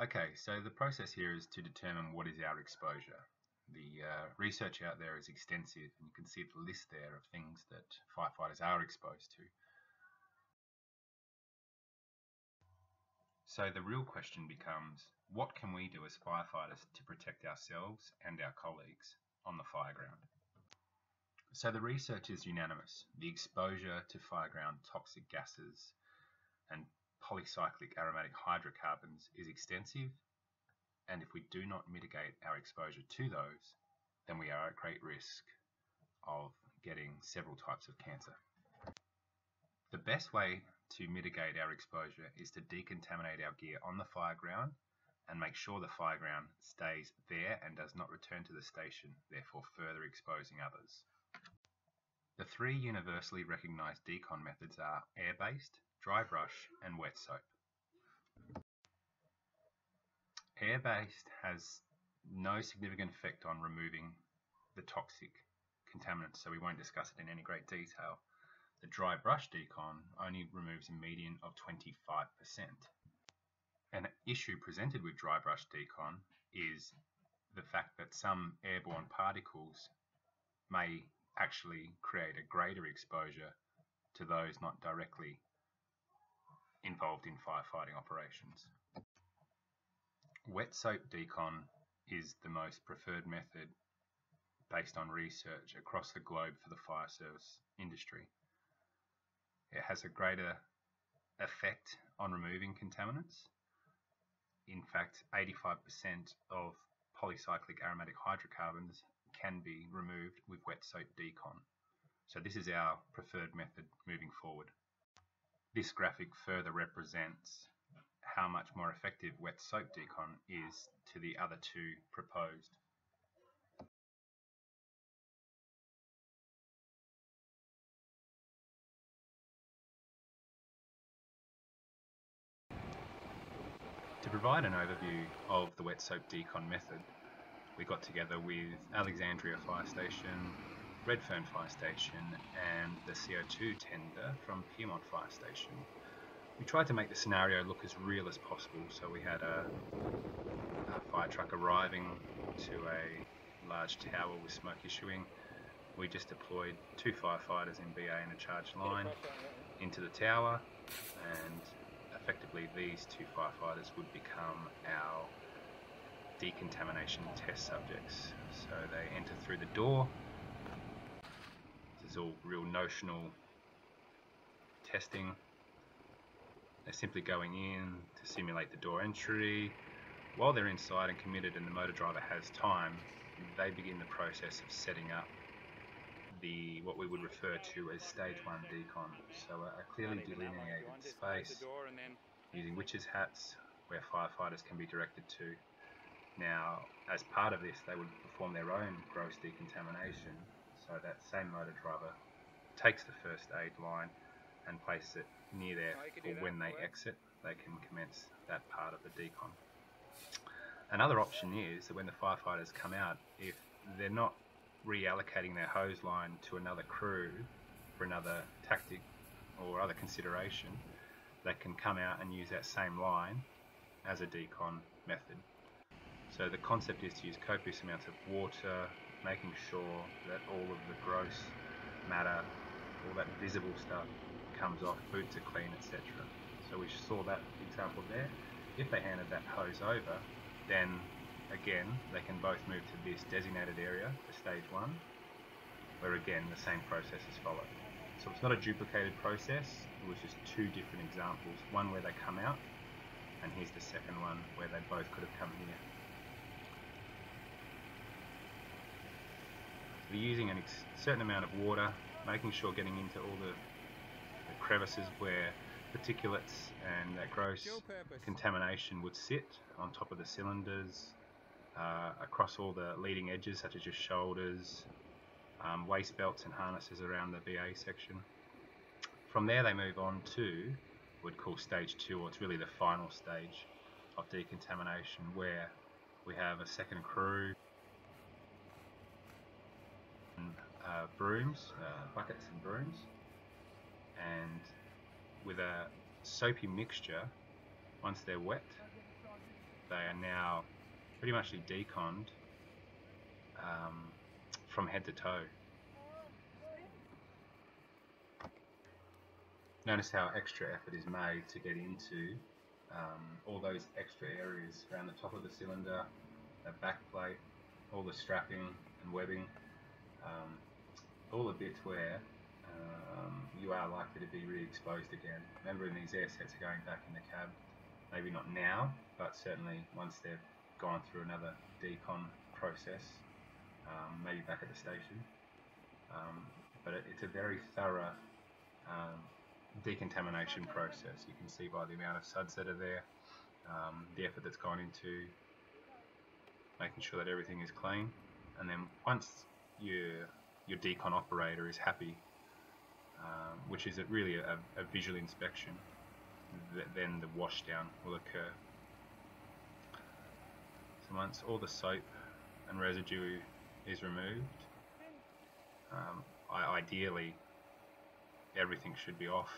Okay, so the process here is to determine what is our exposure. The uh, research out there is extensive and you can see the list there of things that firefighters are exposed to. So the real question becomes, what can we do as firefighters to protect ourselves and our colleagues on the fireground? So the research is unanimous. The exposure to fireground toxic gases and polycyclic aromatic hydrocarbons is extensive, and if we do not mitigate our exposure to those, then we are at great risk of getting several types of cancer. The best way to mitigate our exposure is to decontaminate our gear on the fireground and make sure the fireground stays there and does not return to the station, therefore further exposing others. The three universally recognized decon methods are air-based, dry brush, and wet soap. Air-based has no significant effect on removing the toxic contaminants, so we won't discuss it in any great detail. The dry brush decon only removes a median of 25%. An issue presented with dry brush decon is the fact that some airborne particles may actually create a greater exposure to those not directly involved in firefighting operations. Wet soap decon is the most preferred method based on research across the globe for the fire service industry. It has a greater effect on removing contaminants. In fact, 85% of polycyclic aromatic hydrocarbons can be removed with wet soap decon. So this is our preferred method moving forward. This graphic further represents how much more effective wet soap decon is to the other two proposed. To provide an overview of the wet soap decon method, we got together with Alexandria Fire Station, Redfern Fire Station and the CO2 tender from Pyrmont Fire Station. We tried to make the scenario look as real as possible, so we had a, a fire truck arriving to a large tower with smoke issuing. We just deployed two firefighters in BA in a charged line into the tower and effectively these two firefighters would become our decontamination test subjects. So they enter through the door. This is all real notional testing. They're simply going in to simulate the door entry. While they're inside and committed and the motor driver has time, they begin the process of setting up the what we would refer to as stage one decon. So a, a clearly delineated space using witches hats where firefighters can be directed to. Now, as part of this, they would perform their own gross decontamination. So that same motor driver takes the first aid line and places it near there for when they exit, they can commence that part of the decon. Another option is that when the firefighters come out, if they're not reallocating their hose line to another crew for another tactic or other consideration, they can come out and use that same line as a decon method. So the concept is to use copious amounts of water, making sure that all of the gross matter, all that visible stuff comes off, boots are clean, etc. So we saw that example there. If they handed that hose over, then again, they can both move to this designated area for stage one, where again, the same process is followed. So it's not a duplicated process, it was just two different examples. One where they come out, and here's the second one where they both could have come here. We're using a certain amount of water, making sure getting into all the, the crevices where particulates and that gross contamination would sit on top of the cylinders, uh, across all the leading edges such as your shoulders, um, waist belts and harnesses around the BA section. From there they move on to what we'd call stage two, or it's really the final stage of decontamination where we have a second crew uh, brooms, uh, buckets and brooms, and with a soapy mixture, once they're wet, they are now pretty much deconned um, from head to toe. Notice how extra effort is made to get into um, all those extra areas around the top of the cylinder, the back plate, all the strapping and webbing, um, all the bits where um, you are likely to be re-exposed again. Remember these air sets are going back in the cab, maybe not now, but certainly once they've gone through another decon process, um, maybe back at the station. Um, but it, it's a very thorough um, decontamination process. You can see by the amount of suds that are there, um, the effort that's gone into making sure that everything is clean. And then once your your decon operator is happy, um, which is a, really a, a, visual inspection, th then the washdown will occur. So once all the soap and residue is removed, um, I, ideally everything should be off.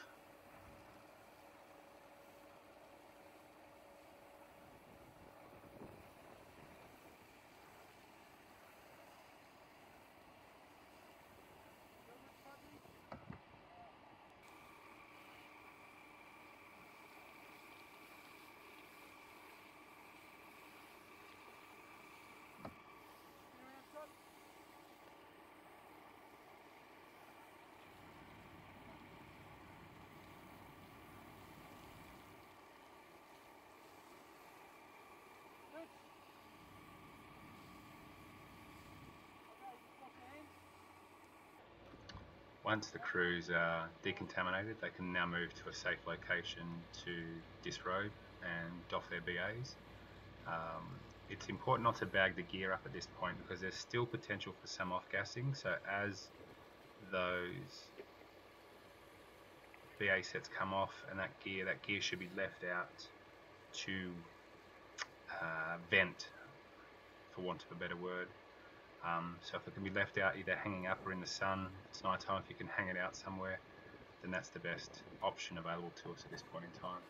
Once the crews are decontaminated, they can now move to a safe location to disrobe and doff their BAs. Um, it's important not to bag the gear up at this point because there's still potential for some off-gassing. So as those BA sets come off and that gear, that gear should be left out to uh, vent, for want of a better word. Um, so if it can be left out either hanging up or in the sun, it's night time, if you can hang it out somewhere, then that's the best option available to us at this point in time.